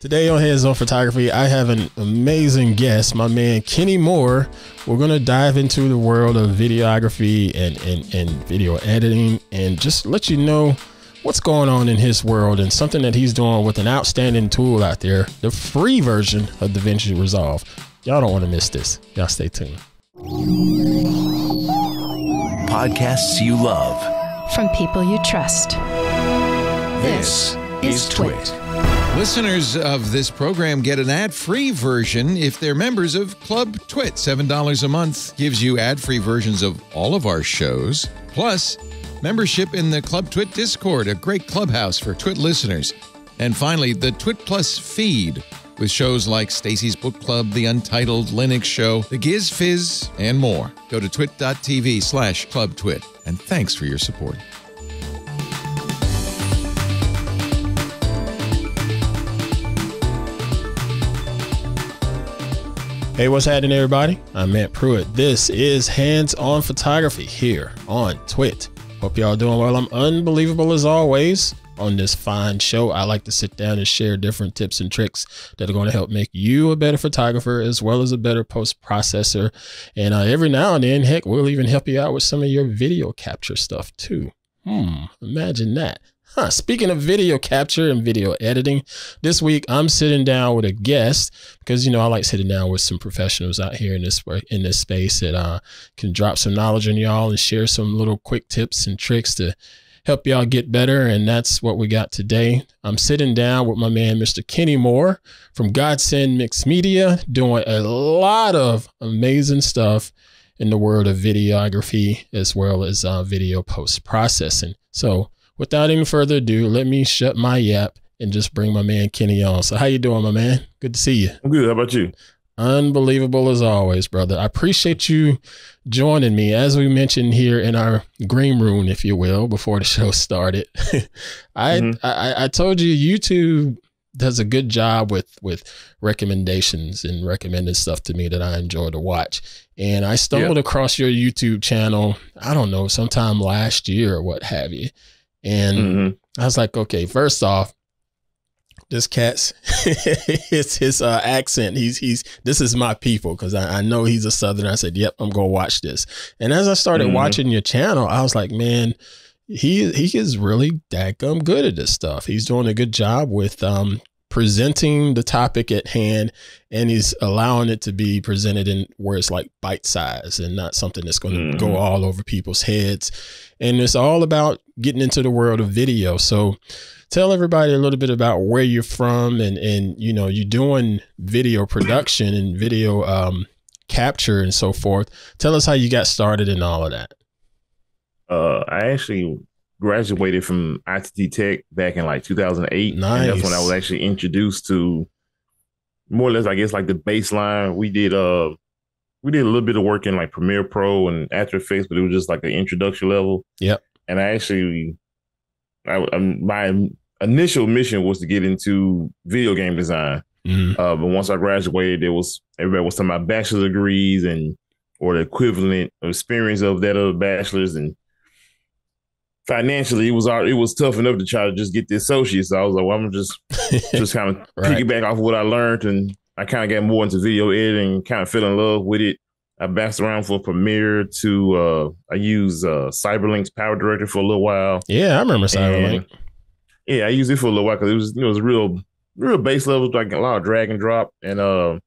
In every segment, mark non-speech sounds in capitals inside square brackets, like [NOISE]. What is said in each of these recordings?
Today on Hands On Photography, I have an amazing guest, my man Kenny Moore. We're going to dive into the world of videography and, and, and video editing and just let you know what's going on in his world and something that he's doing with an outstanding tool out there, the free version of DaVinci Resolve. Y'all don't want to miss this. Y'all stay tuned. Podcasts you love. From people you trust. This, is Twit. Listeners of this program get an ad-free version if they're members of Club Twit. $7 a month gives you ad-free versions of all of our shows, plus membership in the Club Twit Discord, a great clubhouse for Twit listeners. And finally, the Twit Plus feed with shows like Stacy's Book Club, The Untitled Linux Show, The Giz Wiz, and more. Go to twit.tv slash clubtwit. And thanks for your support. Hey, what's happening, everybody? I'm Ant Pruitt. This is Hands On Photography here on Twit. Hope y'all doing well. I'm unbelievable as always on this fine show. I like to sit down and share different tips and tricks that are going to help make you a better photographer as well as a better post processor. And uh, every now and then, heck, we'll even help you out with some of your video capture stuff too. Hmm, imagine that. Huh, speaking of video capture and video editing, this week I'm sitting down with a guest because you know I like sitting down with some professionals out here in this in this space that uh, can drop some knowledge on y'all and share some little quick tips and tricks to help y'all get better. And that's what we got today. I'm sitting down with my man, Mr. Kenny Moore from Godsend Mixed Media, doing a lot of amazing stuff in the world of videography as well as uh, video post processing. So without any further ado, let me shut my yap and just bring my man Kenny on. So how you doing, my man? Good to see you. I'm good. How about you? Unbelievable as always, brother. I appreciate you joining me. As we mentioned here in our green room, if you will, before the [LAUGHS] show started, [LAUGHS] I, mm-hmm. I I told you YouTube does a good job with with recommendations and recommending stuff to me that I enjoy to watch. And I stumbled yep. across your YouTube channel, I don't know, sometime last year or what have you. And mm-hmm. I was like, okay, first off, this cat's [LAUGHS] it's his uh, accent. He's he's this is my people because I, I, know he's a southerner. I said, yep, I'm gonna watch this. And as I started mm-hmm. watching your channel, I was like, man, he he is really dadgum good at this stuff. He's doing a good job with um presenting the topic at hand and he's allowing it to be presented in where it's like bite size and not something that's going to mm-hmm. go all over people's heads. And it's all about getting into the world of video. So tell everybody a little bit about where you're from and and you know you're doing video production and video um, capture and so forth. Tell us how you got started and all of that. Uh, i actually graduated from ITT Tech back in like 2008. Nice. And that's when I was actually introduced to more or less, I guess, like the baseline. We did uh we did a little bit of work in like Premiere Pro and After Effects, but it was just like the introduction level. Yep. And I actually, I, I my initial mission was to get into video game design. Mm-hmm. Uh, but once I graduated, there was everybody was talking about bachelor degrees and or the equivalent experience of that of bachelor's and financially it was it was tough enough to try to just get the associates. So I was like, well, I'm just [LAUGHS] just kind of right. piggyback off of what I learned, and I kind of got more into video editing, kind of fell in love with it. I bounced around from Premiere to uh, I used uh, Cyberlink's Power Director for a little while. Yeah, I remember Cyberlink. yeah, I used it for a little while because it was you know, it was real real base level, like a lot of drag and drop, and uh,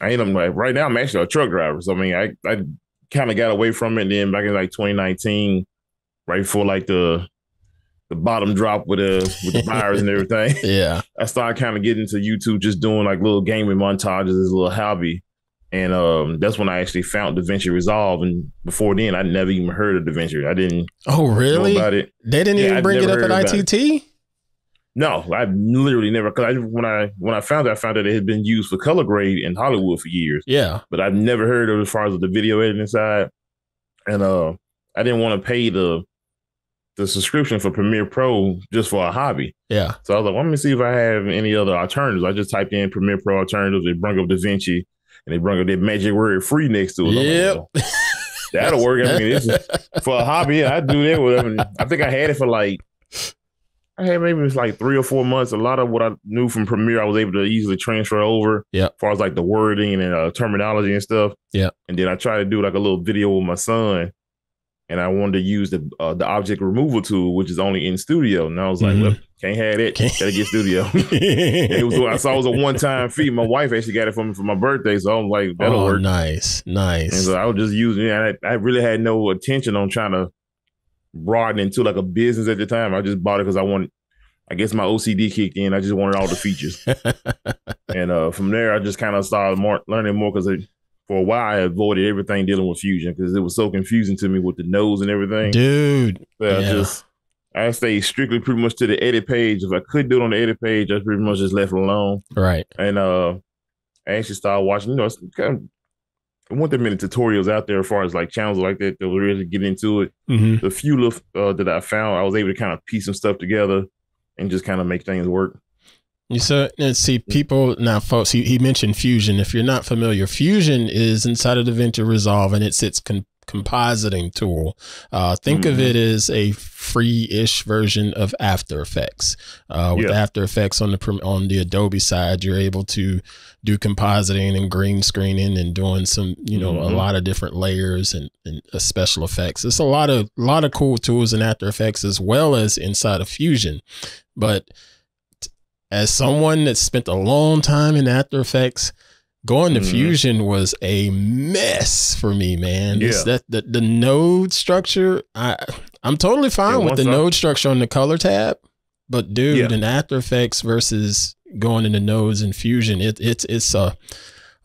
I ain't like right now I'm actually a truck driver, so I mean I I kind of got away from it. And then back in like 2019, right before like the the bottom drop with the with the [LAUGHS] virus and everything. Yeah. I started kind of getting into YouTube, just doing like little gaming montages as a little hobby. And um, that's when I actually found DaVinci Resolve. And before then, I never even heard of DaVinci. I didn't. Oh, really? about it. They didn't yeah, even I'd bring it up at ITT. No, I literally never. Because I, when I when I found it, I found that it had been used for color grade in Hollywood for years. Yeah, but I've never heard of it as far as the video editing side. And uh, I didn't want to pay the the subscription for Premiere Pro just for a hobby. Yeah. So I was like, well, let me see if I have any other alternatives. I just typed in Premiere Pro alternatives. They brought up DaVinci and they brought up that magic word free next to it. Yep. Like, well, that'll work. I mean, for a hobby, I do that with them. I think I had it for like, I had maybe it's like three or four months. A lot of what I knew from Premiere, I was able to easily transfer over. Yeah. As far as like the wording and uh, terminology and stuff. Yeah. And then I tried to do like a little video with my son, and I wanted to use the uh, the object removal tool, which is only in Studio. And I was like, Mhm. well, can't have it. Gotta get Studio. [LAUGHS] [LAUGHS] it was I saw it was a one time fee. My wife actually got it for me for my birthday, so I was like, that'll oh, work. nice, And nice. so I was just using it. I, I really had no attention on trying to broaden into like a business at the time. I just bought it because I wanted, I guess my OCD kicked in. I just wanted all the features. [LAUGHS] and uh, from there, I just kind of started more learning more because for a while I avoided everything dealing with Fusion because it was so confusing to me with the nodes and everything. Dude, So I yeah. just, I stayed strictly pretty much to the edit page. If I could do it on the edit page, I pretty much just left it alone. right. And uh, I actually started watching, you know, it's kind of, there weren't that many tutorials out there as far as like channels like that that were really get into it. hmm The few uh, that I found, I was able to kind of piece some stuff together and just kind of make things work. You said, and see, people now, folks. He, he mentioned Fusion. If you're not familiar, Fusion is inside of DaVinci Resolve, and it's its con- compositing tool. Uh, think of Mhm. it as a free-ish version of After Effects. Uh, with Yeah. After Effects on the on the Adobe side, you're able to do compositing and green screening and doing some, you know, a Mhm. lot of different layers and, and uh, special effects. It's a lot of a lot of cool tools in After Effects as well as inside of Fusion, but as someone that spent a long time in After Effects, going to Mhm. Fusion was a mess for me, man. Yeah. that the, the node structure, I I'm totally fine Yeah, with the node structure on the color tab, but dude, Yeah. in After Effects versus going into nodes in Fusion, it it's it's a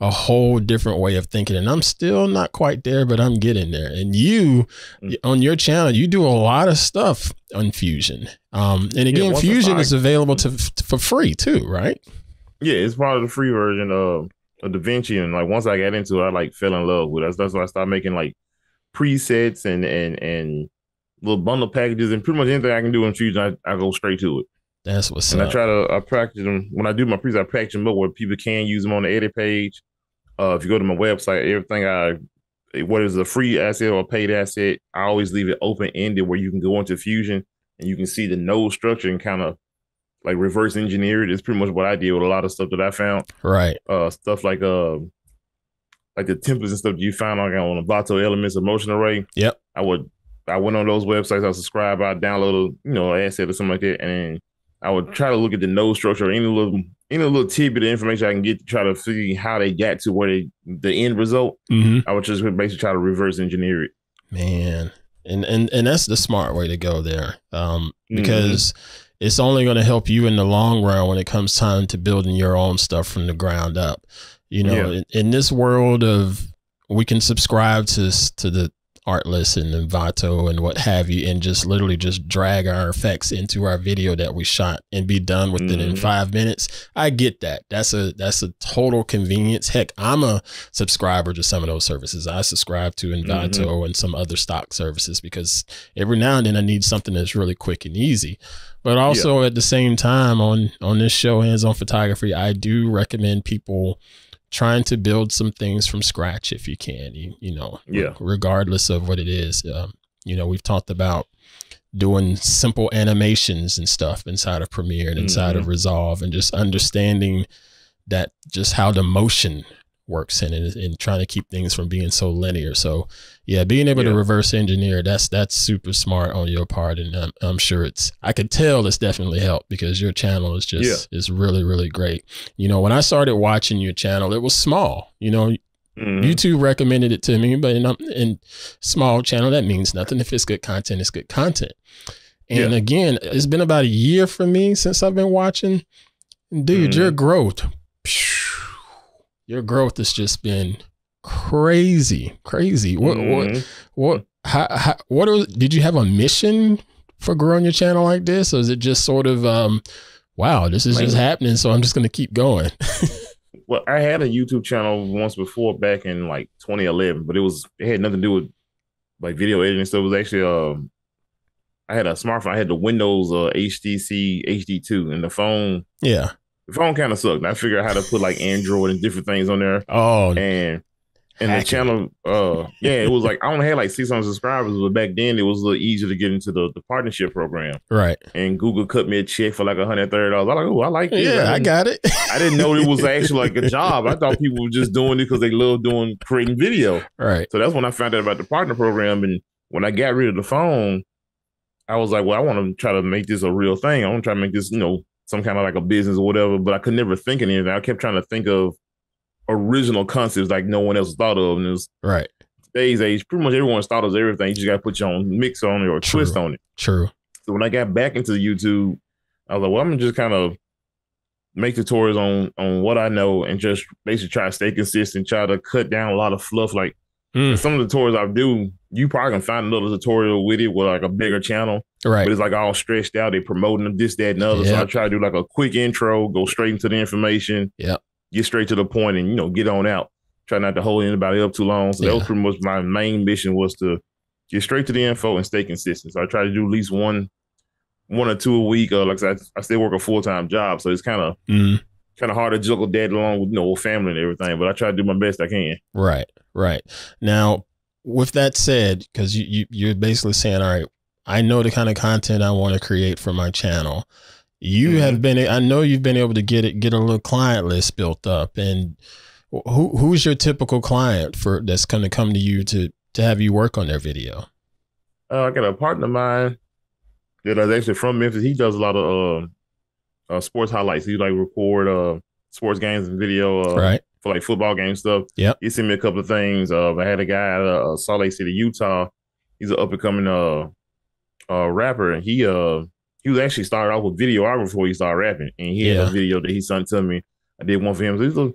a whole different way of thinking, and I'm still not quite there, but I'm getting there. And you Mm. on your channel, you do a lot of stuff on Fusion. Um, and again, I Fusion is available to for free too, right? Yeah, it's part of the free version of, of DaVinci. And like once I got into it, I like fell in love with it. That's, that's why I started making like presets and and and little bundle packages and pretty much anything I can do in Fusion, I, I go straight to it. That's what's and up. I try to I practice them when I do my presets. I practice them up where people can use them on the edit page. Uh, if you go to my website, everything I whether it's a free asset or a paid asset, I always leave it open ended where you can go into Fusion and you can see the node structure and kind of like reverse engineer it. It's pretty much what I did with a lot of stuff that I found. right. Uh, stuff like uh, like the templates and stuff you found on on the Envato Elements Emotion Array. Yep. I would I went on those websites, I subscribe, I download a you know an asset or something like that, and I would try to look at the node structure any little any little tidbit of information I can get to try to see how they got to where they the end result. hmm I would just basically try to reverse engineer it. Man, and and and that's the smart way to go there, um, Mhm. because it's only going to help you in the long run when it comes time to building your own stuff from the ground up. You know, Yeah. in, in this world of we can subscribe to to the Artlist and Envato and what have you, and just literally just drag our effects into our video that we shot and be done with it in Mhm. five minutes. I get that. That's a that's a total convenience. Heck, I'm a subscriber to some of those services. I subscribe to Envato and some other stock services because every now and then I need something that's really quick and easy. But also at the same time on on this show, Hands On Photography, I do recommend people trying to build some things from scratch if you can. You, you know, Yeah. regardless of what it is. Um, you know, we've talked about doing simple animations and stuff inside of Premiere and inside of Resolve and just understanding that just how the motion works in it and trying to keep things from being so linear. So yeah, being able to reverse engineer, that's that's super smart on your part. And I'm, I'm sure it's I could tell it's definitely helped because your channel is just is really, really great. You know, when I started watching your channel, it was small. You know, Mhm. YouTube recommended it to me, but in, um, in small channel, that means nothing. If it's good content, it's good content. And Yeah. again, it's been about a year for me since I've been watching. Dude, Mhm. your growth, your growth has just been crazy, crazy. What, what, Mhm. what, how, how, what are, did you have a mission for growing your channel like this? Or is it just sort of, um, wow, this is just happening. So I'm just going to keep going. [LAUGHS] Well, I had a YouTube channel once before back in like 2011, but it was it had nothing to do with like video editing stuff. It was actually um I had a smartphone. I had the Windows uh, HTC HD2, and the phone yeah. The phone kind of sucked. And I figured out how to put like Android and different things on there. Oh, And And the channel, uh, yeah, it was like I only had like 600 subscribers, but back then it was a little easier to get into the, the partnership program. Right. And Google cut me a check for like $130. I was like, oh, I like this. Yeah, I didn't- got it. [LAUGHS] I didn't know it was [LAUGHS] actually like a job. I thought people were just doing it because they love doing creating video. right. So that's when I found out about the partner program. And when I got rid of the phone, I was like, well, I want to try to make this a real thing. I want to try to make this, you know, some kind of like a business or whatever. But I could never think of anything. I kept trying to think of original concepts like no one else thought of. And it was Right. today's age, pretty much everyone's thought of everything. You just got to put your own mix on it or True. twist on it. True. So when I got back into YouTube, I was like, well, I'm gonna just kind of make tutorials on on what I know and just basically try to stay consistent, try to cut down a lot of fluff. Like Mm. some of the tutorials I do, you probably can find another tutorial with it with like a bigger channel, Right. but it's like all stretched out. They're promoting them this, that, and the other. So I try to do like a quick intro, go straight into the information. Yep. Get straight to the point and you know get on out. Try not to hold anybody up too long. So that was pretty much my main mission was to get straight to the info and stay consistent. So I try to do at least one, one or two a week. Uh, like I said, I still work a full time job, so it's kind of Mm. kind of hard to juggle that along with you know family and everything. But I try to do my best I can. Right, right. Now, with that said, because you, you you're basically saying, all right, I know the kind of content I want to create for my channel. You Mhm. have been, I know you've been able to get it, get a little client list built up, and who who's your typical client for that's going to come to you to to have you work on their video? Uh, I got a partner of mine that is actually from Memphis. He does a lot of uh, uh, sports highlights. He like record uh, sports games and video uh, right, for like football game stuff. Yeah, He sent me a couple of things. Uh, I had a guy out of uh, Salt Lake City, Utah. He's an up and coming uh, rapper, and he uh he was actually started off with videography before he started rapping, and he had a video that he sent to me. I did one for him. So it's a,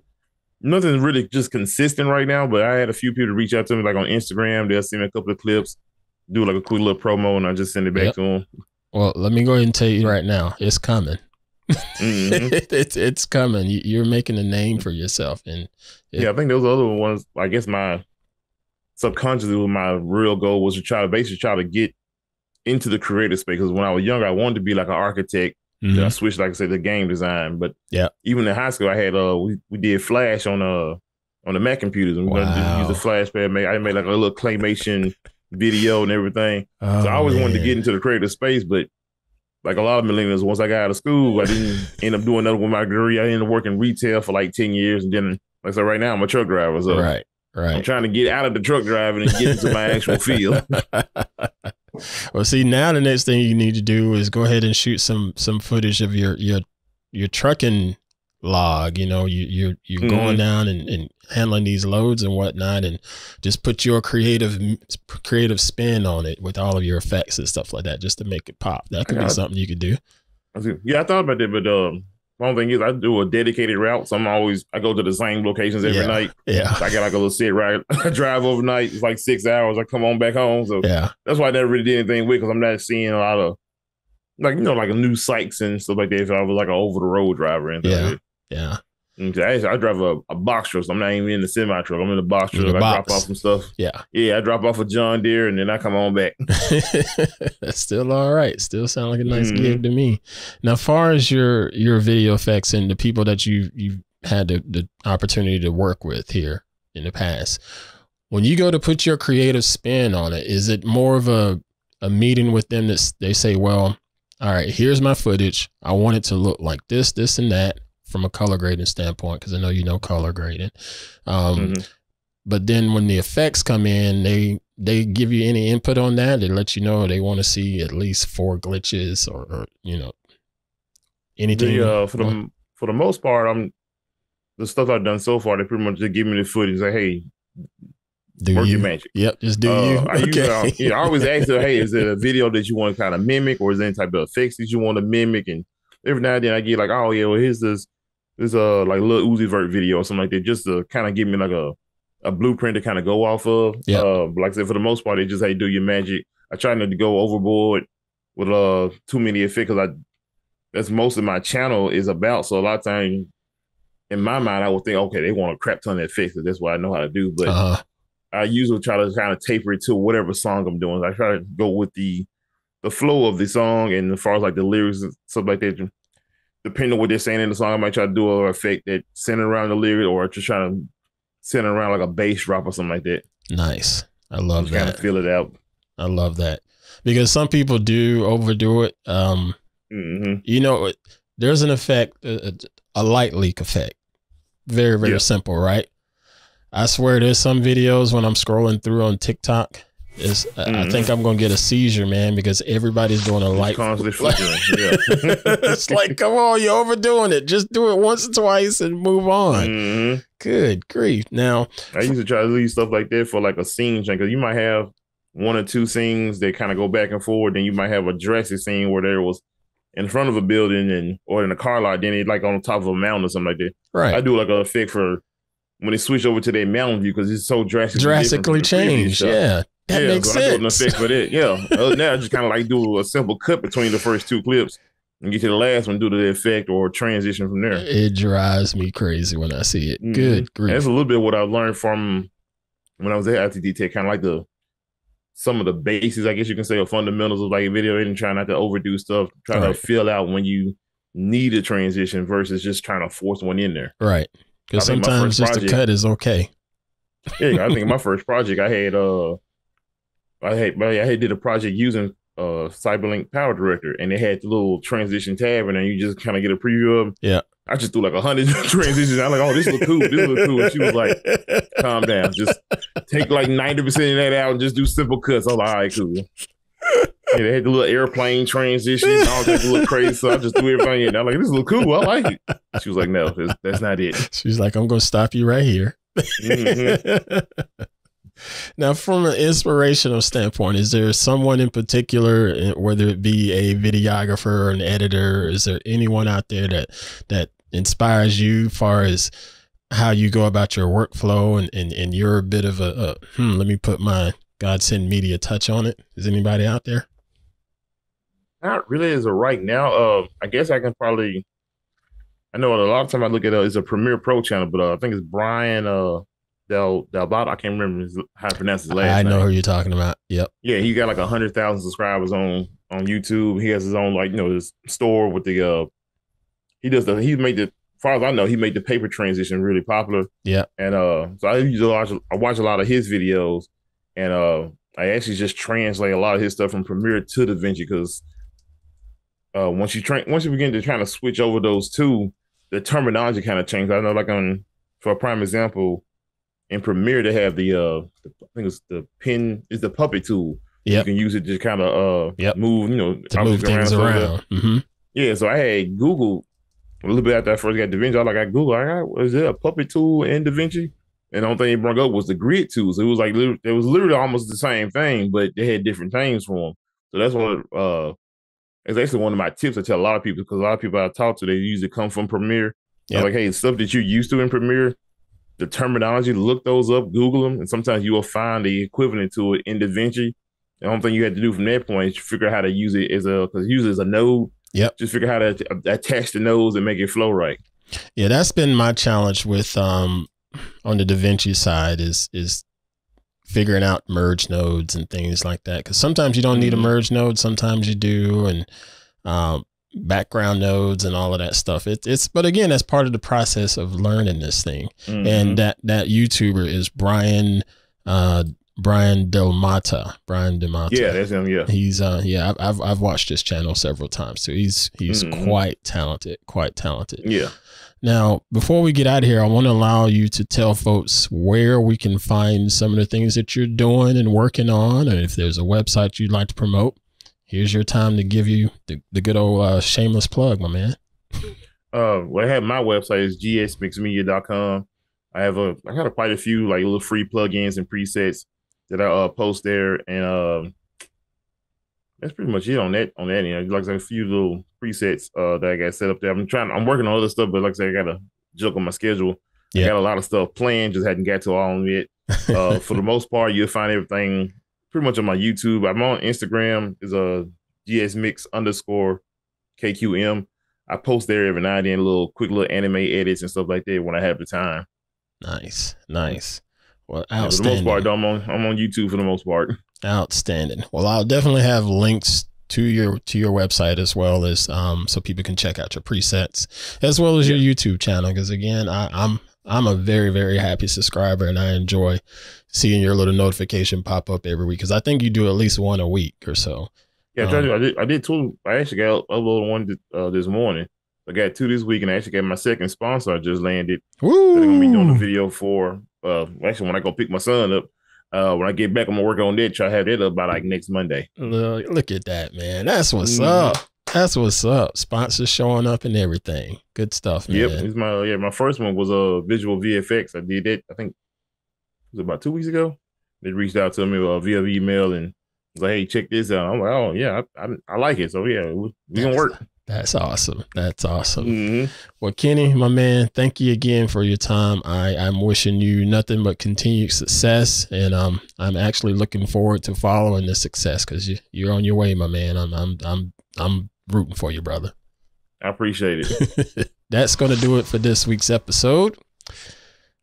nothing's really just consistent right now, but I had a few people reach out to me like on Instagram. They'll send me a couple of clips, do like a quick little promo, and I just send it back Yep. to them. Well, let me go ahead and tell you right now, it's coming. Mhm. [LAUGHS] it's it's coming. You- You're making a name for yourself, and It- yeah, I think those other ones. I guess my subconsciously was my real goal was to try to basically try to get into the creative space. Because when I was younger, I wanted to be like an architect. Then I Mhm. switched, like I said, to game design. But Yeah. even in high school, I had uh we, we did Flash on uh on the Mac computers, and we are gonna use the Flash pad. Make I made like a little claymation [LAUGHS] video and everything. so I Oh, always wanted to get into the creative space, but like a lot of millennials, once I got out of school, I didn't [LAUGHS] end up doing nothing with my degree. I ended up working retail for like ten years, and then like I said, right now I'm a truck driver. So right, I'm right. trying to get out of the truck driving and get into my actual [LAUGHS] field. [LAUGHS] well, see, now the next thing you need to do is go ahead and shoot some some footage of your your your trucking log. You know, you you're you're going Mhm. down and, and handling these loads and whatnot, and just put your creative creative spin on it with all of your effects and stuff like that, just to make it pop. That could be something you could do. Yeah, I thought about that, but um, one thing is I do a dedicated route, so I'm always I go to the same locations every Yeah. night. Yeah, I got like a little sit ride, I [LAUGHS] drive overnight. It's like six hours. I come on back home, so yeah, that's why I never really did anything with because I'm not seeing a lot of like you know like a new sites and stuff like that. If I was like an over the road driver and Yeah. like yeah. And I, I drive a, a box truck, so I'm not even in the semi truck. I'm in the box truck. the I box. drop off some stuff. Yeah, Yeah, I drop off a John Deere and then I come on back. [LAUGHS] that's still all right. Still sound like a nice Mhm. gig to me. Now, far as your your video effects and the people that you you've had the, the opportunity to work with here in the past, when you go to put your creative spin on it, is it more of a a meeting with them that they say, well, all right, here's my footage. I want it to look like this, this, and that from a color grading standpoint, because I know you know color grading. Um, Mhm. but then when the effects come in, they they give you any input on that. They let you know they want to see at least four glitches or, or you know anything. The, uh, for the for the most part, I'm the stuff I've done so far. They pretty much just give me the footage. Say, hey, do work you? your magic. Yep, just do Uh, you. I, [LAUGHS] usually, uh, yeah, I always ask them, hey, is it a [LAUGHS] video that you want to kind of mimic, or is there any type of effects that you want to mimic? And every now and then I get like, oh yeah, well here's this this uh like Lil Uzi Vert video or something like that, just to kind of give me like a a blueprint to kind of go off of. Yeah. Uh, like I said, for the most part, they just hey, do your magic. I try not to go overboard with uh too many effects because I that's most of my channel is about. So a lot of times in my mind, I would think, okay, they want a crap ton of effects, that's what I know how to do. But uh, I usually try to kind of taper it to whatever song I'm doing. I try to go with the the flow of the song and as far as like the lyrics and stuff like that. Depending on what they're saying in the song, I might try to do an effect that center around the lyric or just try to centering around like a bass drop or something like that. Nice. I love Just kind that. of feel it out. I love that because some people do overdo it. Um, hmm you know, there's an effect, a, a light leak effect. Very, very Yeah. simple, right? I swear there's some videos when I'm scrolling through on TikTok. Is I- I think I'm gonna get a seizure, man, because everybody's doing a light. constantly [LAUGHS] like- flickering. Yeah. [LAUGHS] it's like, come on, you're overdoing it. Just do it once or twice and move on. Mhm. Good grief. Now, I used to try to leave stuff like that for like a scene change because you might have one or two scenes that kind of go back and forward. Then you might have a drastic scene where there was in front of a building and or in a car lot. Then it like on top of a mountain or something like that. right. I do like a effect for when they switch over to their mountain view because it's so drastically drastically different from the previous changed. Yeah. That yeah, makes so I do an sense. effect for that. Yeah. Other that, I just kind of like do a simple cut between the first two clips and get to the last one, do the effect or transition from there. It drives me crazy when I see it. Mhm. Good grief. that's a little bit what I learned from when I was at ITT Tech, kind of like the some of the bases, I guess you can say, or fundamentals of like video editing, trying not to overdo stuff, trying Right. to fill out when you need a transition versus just trying to force one in there. Right. Because I sometimes just a cut is okay. Yeah, I think my [LAUGHS] first project I had uh I had I had did a project using uh Cyberlink Power Director and it had the little transition tab and then you just kind of get a preview of Yeah. I just threw like a hundred [LAUGHS] transitions. I'm like, oh, this look cool. This look cool. And she was like, calm down. Just take like 90% of that out and just do simple cuts. I was like, all right, cool. Yeah, they had the little airplane transition all that look crazy. So I just threw everything in. I'm like, this look cool. I like it. She was like, no, that's, that's not it. She's like, I'm going to stop you right here. Mhm. [LAUGHS] now, from an inspirational standpoint, is there someone in particular, eh, whether it be a videographer or an editor, is there anyone out there that that inspires you as far as how you go about your workflow and, and, and you're a bit of a, a hmm, let me put my godsend media touch on it. Is anybody out there? Not really as of right now. Uh, I guess I can probably. I know a lot of time I look at uh, it's a Premiere Pro channel, but uh, I think it's Brian uh Del Delbot. I can't remember his, how to pronounce his last I name. know who you're talking about. Yep. Yeah, he got like a hundred thousand subscribers on on YouTube. He has his own like you know his store with the uh he does the he made the as far as I know he made the paper transition really popular. Yeah. And uh so I usually watch I watch a lot of his videos and uh I actually just translate a lot of his stuff from Premiere to DaVinci because uh once you train once you begin to kind of switch over those two, the terminology kind of changes. I know like on for a prime example, in Premiere they have the uh the, I think it's the pin is the puppet tool. Yeah, You can use it to kind of uh Yep. move, you know, To move things that. around. hmm Yeah, so I had Google a little bit after I first got DaVinci. I was like, I Google, I got, was there a puppet tool in DaVinci? And the only thing they brought up was the grid tool. So it was like, it was literally almost the same thing, but they had different names for them. So that's what, uh, it's actually one of my tips I tell a lot of people because a lot of people I talk to, they usually come from Premiere. Yep. like, hey, stuff that you're used to in Premiere, the terminology, look those up, Google them, and sometimes you will find the equivalent to it in DaVinci. The only thing you had to do from that point is figure out how to use it as a, because use it as a node Yep. just figure out how to a- attach the nodes and make it flow right. Yeah, that's been my challenge with um on the DaVinci side is is figuring out merge nodes and things like that. Because sometimes you don't need a Mhm. merge node, sometimes you do, and um, background nodes and all of that stuff. It, it's but again, that's part of the process of learning this thing. Mm-hmm. And that that YouTuber is Brian uh Brian Delmata. Brian Delmata. yeah, that's him. Yeah, He's uh yeah, I've I've, I've watched his channel several times. So he's he's Mhm. quite talented, quite talented. yeah. Now, before we get out of here, I want to allow you to tell folks where we can find some of the things that you're doing and working on, and if there's a website you'd like to promote. Here's your time to give you the, the good old uh, shameless plug, my man. Uh, well, I have my website is gsmixmedia.com. I have a I got a, quite a few like little free plugins and presets that I uh, post there, and um, that's pretty much it on that on that end. Like I said, a few little presets uh, that I got set up there. I'm trying. I'm working on other stuff, but like I said, I got to juggle my schedule. Yeah. I got a lot of stuff planned, just hadn't got to all of it. [LAUGHS] uh, for the most part, you'll find everything pretty much on my YouTube. I'm on Instagram is a gsmix underscore kqm. I post there every now and then little quick little anime edits and stuff like that when I have the time. nice, nice. Well, Yeah, for the most part, I'm on I'm on YouTube for the most part. Outstanding. Well, I'll definitely have links to your to your website as well as um so people can check out your presets as well as your YouTube channel because again I, I'm I'm a very, very happy subscriber and I enjoy seeing your little notification pop up every week because I think you do at least one a week or so. Yeah, um, I did. I did two. I actually got uploaded one uh, this morning. I got two this week, and I actually got my second sponsor. I just landed. Woo! They're gonna be doing a video for. Uh, actually, when I go pick my son up, uh, when I get back, I'm gonna work on that. Try to have that up by like next Monday. Look, look at that, man. That's what's mm. up. That's what's up. Sponsors showing up and everything. Good stuff, man. Yep, it's my yeah. My first one was a uh, visual VFX. I did it. I think it was about two weeks ago. They reached out to me uh, via email and was like, "Hey, check this out." I'm like, "Oh yeah, I, I, I like it." So yeah, we, we gonna work. That's awesome. That's awesome. Mm-hmm. Well, Kenny, my man, thank you again for your time. I, I'm wishing you nothing but continued success, and um, I'm actually looking forward to following the success because you, you're on your way, my man. I'm I'm I'm I'm rooting for you, brother. I appreciate it. [LAUGHS] That's gonna do it for this week's episode.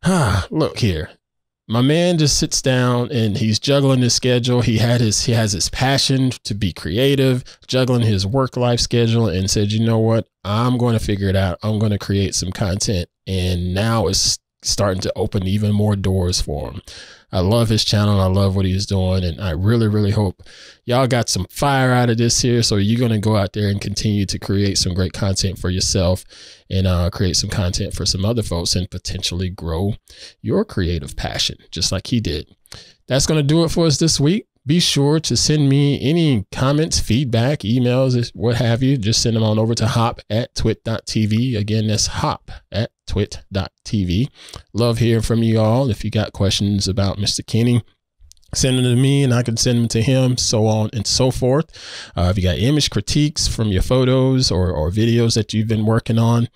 Ah, look here my man just sits down and he's juggling his schedule. He had his he has his passion to be creative, juggling his work life schedule, and said, you know what, I'm going to figure it out. I'm going to create some content, and now it's starting to open even more doors for him. I love his channel. I love what he's doing. And I really, really hope y'all got some fire out of this here. So you're going to go out there and continue to create some great content for yourself and uh, create some content for some other folks and potentially grow your creative passion, just like he did. That's going to do it for us this week be sure to send me any comments, feedback, emails, what have you. Just send them on over to hop at twit.tv. Again, that's hop at twit.tv. Love hearing from you all. If you got questions about Mr. Kenny, send them to me and I can send them to him, so on and so forth. Uh, if you got image critiques from your photos or, or videos that you've been working on,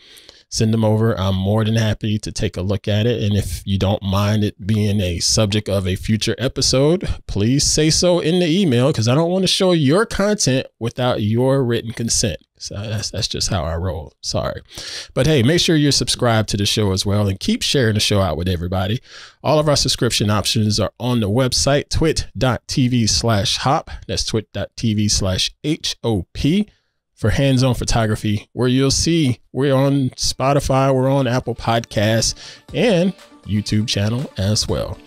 send them over. I'm more than happy to take a look at it. And if you don't mind it being a subject of a future episode, please say so in the email because I don't want to show your content without your written consent. So that's that's just how I roll. Sorry. But hey, make sure you're subscribed to the show as well and keep sharing the show out with everybody. All of our subscription options are on the website, twit.tv slash hop. That's twit.tv slash H-O-P for hands on photography, where you'll see we're on Spotify, we're on Apple Podcasts, and YouTube channel as well.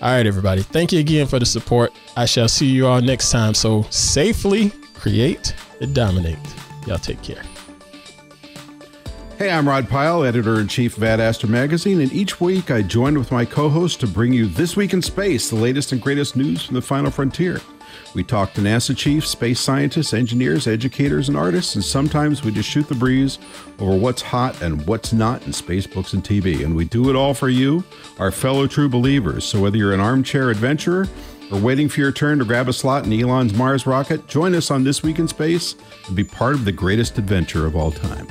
All right, everybody. Thank you again for the support. I shall see you all next time. So safely create and dominate. Y'all take care. Hey, I'm Rod Pyle, editor in chief of Ad Astra Magazine, and each week I join with my co host to bring you This Week in Space, the latest and greatest news from the final frontier. We talk to NASA chiefs, space scientists, engineers, educators, and artists, and sometimes we just shoot the breeze over what's hot and what's not in space books and TV. And we do it all for you, our fellow true believers. So whether you're an armchair adventurer or waiting for your turn to grab a slot in Elon's Mars rocket, join us on This Week in Space and be part of the greatest adventure of all time.